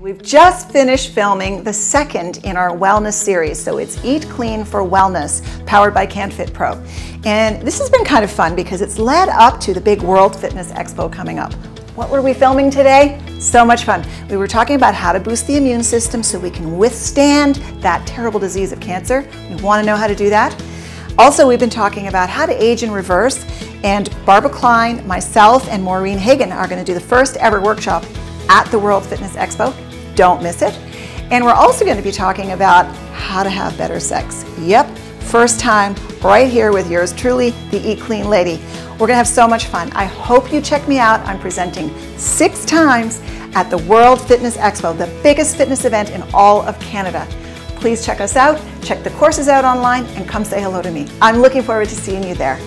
We've just finished filming the second in our wellness series. So it's Eat Clean for Wellness, powered by CanFit Pro. And this has been kind of fun because it's led up to the big World Fitness Expo coming up. What were we filming today? So much fun. We were talking about how to boost the immune system so we can withstand that terrible disease of cancer. We want to know how to do that. Also, we've been talking about how to age in reverse, and Barbara Klein, myself, and Maureen Hagen are going to do the first ever workshop at the World Fitness Expo. Don't miss it. And we're also going to be talking about how to have better sex. Yep, first time right here with yours truly, the Eat Clean Lady. We're going to have so much fun. I hope you check me out. I'm presenting six times at the World Fitness Expo, the biggest fitness event in all of Canada. Please check us out, check the courses out online, and come say hello to me. I'm looking forward to seeing you there.